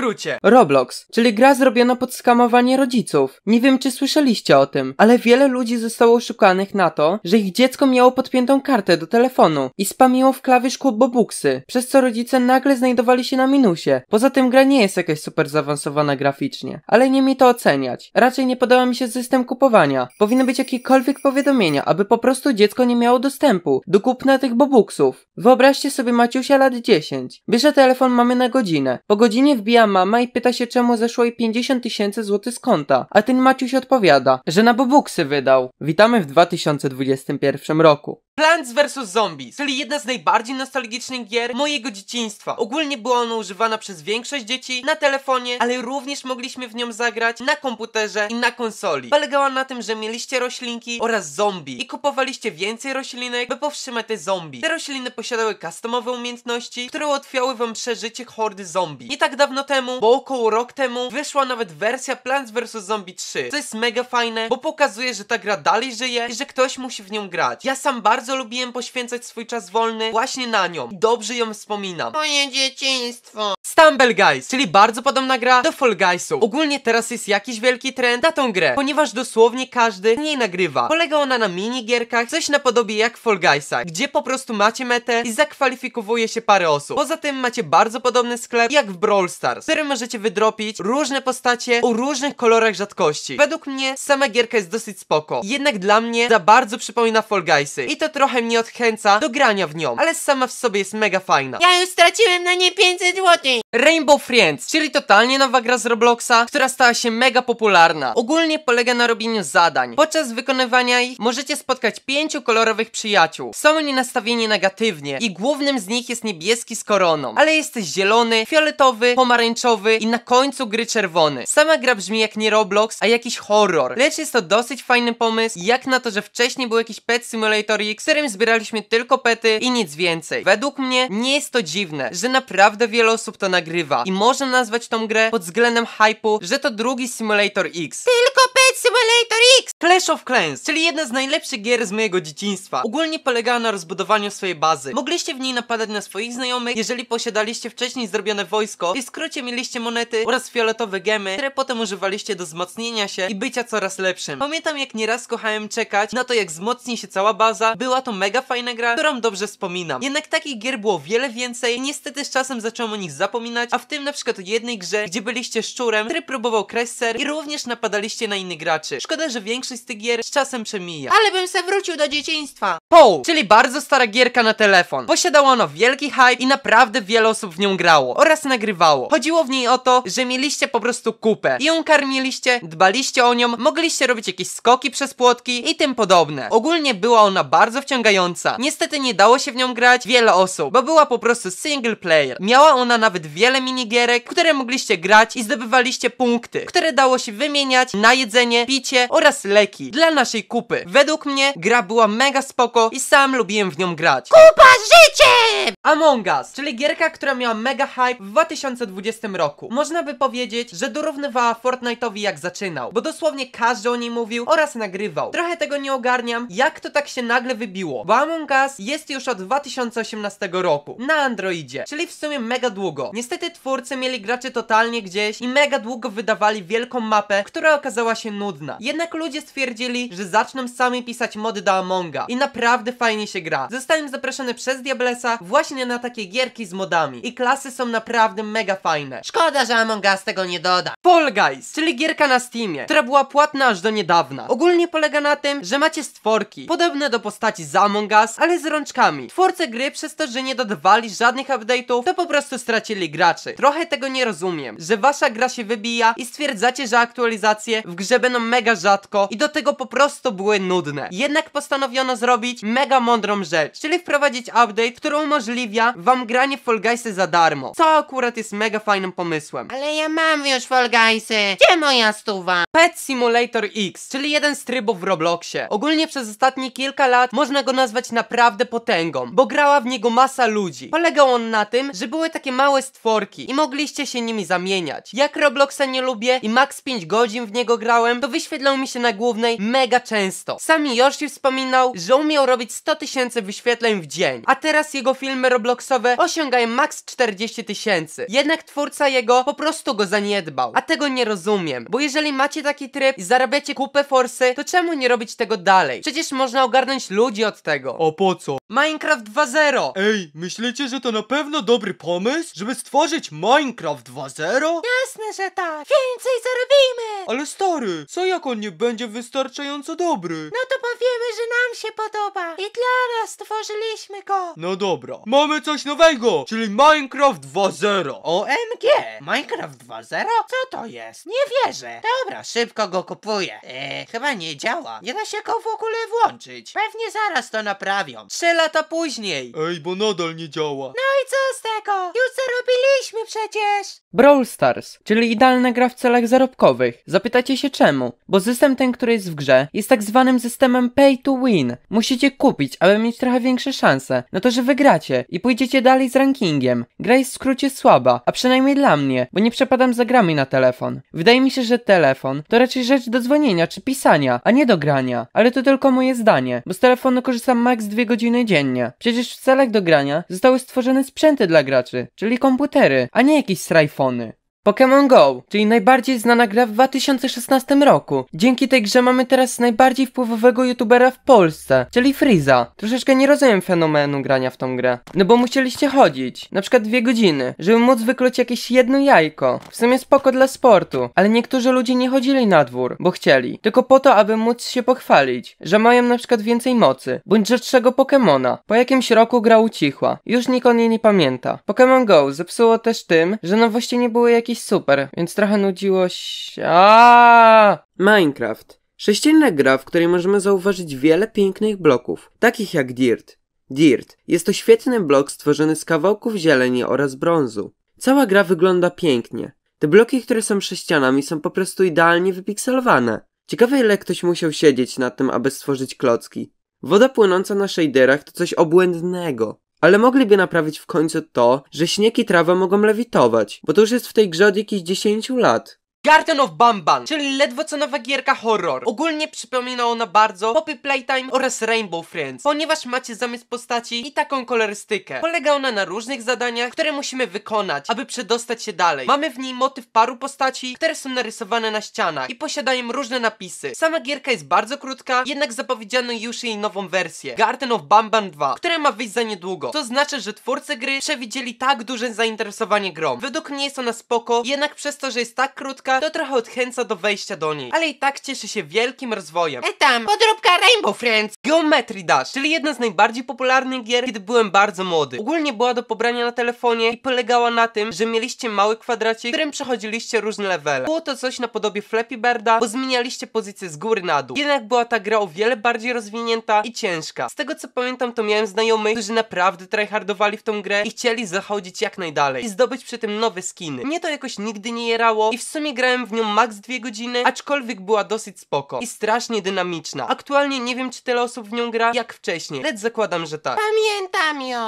skrócie. Roblox, czyli gra zrobiona pod skamowanie rodziców. Nie wiem, czy słyszeliście o tym, ale wiele ludzi zostało oszukanych na to, że ich dziecko miało podpiętą kartę do telefonu i spamiło w klawisz bobuksy, przez co rodzice nagle znajdowali się na minusie. Poza tym gra nie jest jakaś super zaawansowana graficznie, ale nie mi to oceniać. Raczej nie podoba mi się system kupowania. Powinny być jakiekolwiek powiadomienia, aby po prostu dziecko nie miało dostępu do kupna tych bobuksów. Wyobraźcie sobie Maciusia lat 10. Bierze telefon mamy na godzinę. Po godzinie wbija mama i pyta się czemu zeszło jej 50 tysięcy złotych z konta, a ten Maciuś odpowiada, że na bobuksy wydał. Witamy w 2021 roku. Plants vs Zombies, czyli jedna z najbardziej nostalgicznych gier mojego dzieciństwa. Ogólnie była ona używana przez większość dzieci na telefonie, ale również mogliśmy w nią zagrać na komputerze i na konsoli. Polegała na tym, że mieliście roślinki oraz zombie i kupowaliście więcej roślinek, by powstrzymać te zombie. Te rośliny posiadały customowe umiejętności, które ułatwiały wam przeżycie hordy zombie. Nie tak dawno temu, bo około rok temu, wyszła nawet wersja Plants vs Zombie 3, co jest mega fajne, bo pokazuje, że ta gra dalej żyje i że ktoś musi w nią grać. Ja sam bardzo lubiłem poświęcać swój czas wolny właśnie na nią. I dobrze ją wspominam. Moje dzieciństwo. Stumble Guys, czyli bardzo podobna gra do Fall Guysów. Ogólnie teraz jest jakiś wielki trend na tą grę, ponieważ dosłownie każdy z niej nagrywa. Polega ona na minigierkach, coś napodobie jak w Fall Guysach, gdzie po prostu macie metę i zakwalifikowuje się parę osób. Poza tym macie bardzo podobny sklep jak w Brawl Stars, którym możecie wydropić różne postacie o różnych kolorach rzadkości. Według mnie sama gierka jest dosyć spoko, jednak dla mnie za bardzo przypomina Fall Guysy i to trochę mnie odchęca do grania w nią, ale sama w sobie jest mega fajna. Ja już straciłem na nie 500 złotych. Rainbow Friends, czyli totalnie nowa gra z Robloxa, która stała się mega popularna. Ogólnie polega na robieniu zadań. Podczas wykonywania ich możecie spotkać pięciu kolorowych przyjaciół. Są oni nastawieni negatywnie i głównym z nich jest niebieski z koroną, ale jesteś zielony, fioletowy, pomarańczowy i na końcu gry czerwony. Sama gra brzmi jak nie Roblox, a jakiś horror, lecz jest to dosyć fajny pomysł, jak na to, że wcześniej był jakiś Pet Simulator w którym zbieraliśmy tylko pety i nic więcej. Według mnie nie jest to dziwne, że naprawdę wiele osób to nagrywa i można nazwać tą grę pod względem hypu, że to drugi Simulator X. Tylko Pet Simulator X. Clash of Clans, czyli jedna z najlepszych gier z mojego dzieciństwa. Ogólnie polegała na rozbudowaniu swojej bazy. Mogliście w niej napadać na swoich znajomych, jeżeli posiadaliście wcześniej zrobione wojsko i w skrócie mieliście monety oraz fioletowe gemy, które potem używaliście do wzmocnienia się i bycia coraz lepszym. Pamiętam jak nieraz kochałem czekać na to jak wzmocni się cała baza. Była to mega fajna gra, którą dobrze wspominam. Jednak takich gier było wiele więcej i niestety z czasem zacząłem o nich zapominać, a w tym na przykład jednej grze, gdzie byliście szczurem, który próbował kraść ser i również napadaliście na innych graczy. Szkoda, że większość z tych gier z czasem przemija. Ale bym se wrócił do dzieciństwa. Poł, czyli bardzo stara gierka na telefon. Posiadała ona wielki hype i naprawdę wiele osób w nią grało oraz nagrywało. Chodziło w niej o to, że mieliście po prostu kupę i ją karmiliście, dbaliście o nią, mogliście robić jakieś skoki przez płotki i tym podobne. Ogólnie była ona bardzo wciągająca. Niestety nie dało się w nią grać wiele osób, bo była po prostu single player. Miała ona nawet wiele minigierek, które mogliście grać i zdobywaliście punkty, które dało się wymieniać na jedzenie, picie oraz leki dla naszej kupy. Według mnie gra była mega spoko i sam lubiłem w nią grać. Kupa życie! Among Us, czyli gierka, która miała mega hype w 2020 roku. Można by powiedzieć, że dorównywała Fortnite'owi jak zaczynał, bo dosłownie każdy o niej mówił oraz nagrywał. Trochę tego nie ogarniam, jak to tak się nagle wybiło, bo Among Us jest już od 2018 roku na Androidzie, czyli w sumie mega długo. Niestety twórcy mieli graczy totalnie gdzieś i mega długo wydawali wielką mapę, która okazała się nudna. Jednak ludzie stwierdzili, że zaczną sami pisać mody do Amonga i naprawdę fajnie się gra. Zostałem zaproszony przez Diablesa właśnie na takie gierki z modami i klasy są naprawdę mega fajne. Szkoda, że Among Us tego nie doda. Fall Guys, czyli gierka na Steamie, która była płatna aż do niedawna. Ogólnie polega na tym, że macie stworki, podobne do postaci z Among Us, ale z rączkami. Twórcy gry przez to, że nie dodawali żadnych update'ów, to po prostu stracili graczy. Trochę tego nie rozumiem, że wasza gra się wybija i stwierdzacie, że aktualizacje w grze będą mega rzadko i do tego po prostu były nudne. Jednak postanowiono zrobić mega mądrą rzecz, czyli wprowadzić update, który umożliwia wam granie w Fall Guysy za darmo, co akurat jest mega fajnym pomysłem. Ale ja mam już Fall Guysy. Gdzie moja stuwa? Pet Simulator X, czyli jeden z trybów w Robloxie. Ogólnie przez ostatnie kilka lat można go nazwać naprawdę potęgą, bo grała w niego masa ludzi. Polegał on na tym, że były takie małe stworki i mogliście się nimi zamieniać. Jak Robloxa nie lubię i max 5 godzin w niego grałem, to wyświetlał mi się na głównej mega często. Sami Yoshi wspominał, że umiał robić 100 tysięcy wyświetleń w dzień, a teraz jego filmy Robloxowe osiągają maks 40 tysięcy. Jednak twórca jego po prostu go zaniedbał, a tego nie rozumiem, bo jeżeli macie taki tryb i zarabiacie kupę forsy, to czemu nie robić tego dalej? Przecież można ogarnąć ludzi od tego. A po co? Minecraft 2.0 Ej, myślicie, że to na pewno dobry pomysł? Żeby stworzyć Minecraft 2.0? Jasne, że tak. Więcej zarobimy. Ale stary, co jak on nie będzie wystarczająco dobry? No to powiemy, że nam się podoba. I dla nas stworzyliśmy go. No dobra, mamy coś nowego, czyli Minecraft 2.0. OMG! Minecraft 2.0? Co to jest? Nie wierzę. Dobra, szybko go kupuję. Eee, chyba nie działa. Nie da się go w ogóle włączyć. Pewnie zaraz to naprawią. 3 lata później. Ej, bo nadal nie działa. No i co z tego? Już zarobiliśmy przecież. Brawl Stars, czyli idealna gra w celach zarobkowych. Zapytacie się czemu? Bo system ten, który jest w grze, jest tak zwanym systemem pay to win. Musicie kupić, aby mieć trochę większe szanse na to, że wygracie i pójdziecie dalej z rankingiem. Gra jest w skrócie słaba, a przynajmniej dla mnie, bo nie przepadam za grami na telefon. Wydaje mi się, że telefon to raczej rzecz do dzwonienia czy pisania, a nie do grania. Ale to tylko moje zdanie, bo z telefonu korzystam max dwie godziny dziennie. Przecież w celach do grania zostały stworzone sprzęty dla graczy, czyli komputery, a nie jakieś strajfony. Pokémon Go, czyli najbardziej znana gra w 2016 roku. Dzięki tej grze mamy teraz najbardziej wpływowego youtubera w Polsce, czyli Freeza. Troszeczkę nie rozumiem fenomenu grania w tą grę. No bo musieliście chodzić, na przykład dwie godziny, żeby móc wykluć jakieś jedno jajko. W sumie spoko dla sportu, ale niektórzy ludzie nie chodzili na dwór, bo chcieli. Tylko po to, aby móc się pochwalić, że mają na przykład więcej mocy, bądź rzadszego Pokemona. Po jakimś roku gra ucichła. Już nikt o niej nie pamięta. Pokémon Go zepsuło też tym, że nowości nie były jakieś super, więc trochę nudziło się. Aaaa! Minecraft. Sześcienna gra, w której możemy zauważyć wiele pięknych bloków, takich jak Dirt. Dirt jest to świetny blok stworzony z kawałków zieleni oraz brązu. Cała gra wygląda pięknie. Te bloki, które są sześcianami, są po prostu idealnie wypikselowane. Ciekawe ile ktoś musiał siedzieć nad tym, aby stworzyć klocki. Woda płynąca na shaderach to coś obłędnego. Ale mogliby naprawić w końcu to, że śnieg i trawa mogą lewitować, bo to już jest w tej grze od jakichś 10 lat. Garden of Bamban, czyli ledwo co nowa gierka horror. Ogólnie przypomina ona bardzo Poppy Playtime oraz Rainbow Friends, ponieważ macie zamysł postaci i taką kolorystykę. Polega ona na różnych zadaniach, które musimy wykonać, aby przedostać się dalej. Mamy w niej motyw paru postaci, które są narysowane na ścianach i posiadają różne napisy. Sama gierka jest bardzo krótka, jednak zapowiedziano już jej nową wersję, Garden of Bamban 2, która ma wyjść za niedługo. To znaczy, że twórcy gry przewidzieli tak duże zainteresowanie grą. Według mnie jest ona spoko, jednak przez to, że jest tak krótka, to trochę odchęca do wejścia do niej. Ale i tak cieszy się wielkim rozwojem. E tam, podróbka Rainbow Friends. Geometry Dash, czyli jedna z najbardziej popularnych gier, kiedy byłem bardzo młody. Ogólnie była do pobrania na telefonie i polegała na tym, że mieliście mały kwadracik, w którym przechodziliście różne levele. Było to coś na podobie Flappy Birda, bo zmienialiście pozycję z góry na dół. Jednak była ta gra o wiele bardziej rozwinięta i ciężka. Z tego co pamiętam, to miałem znajomych, którzy naprawdę tryhardowali w tą grę i chcieli zachodzić jak najdalej i zdobyć przy tym nowe skiny. Mnie to jakoś nigdy nie jerało i w sumie grałem w nią max dwie godziny, aczkolwiek była dosyć spoko i strasznie dynamiczna. Aktualnie nie wiem czy tyle osób w nią gra jak wcześniej, lecz zakładam, że tak. Pamiętam ją.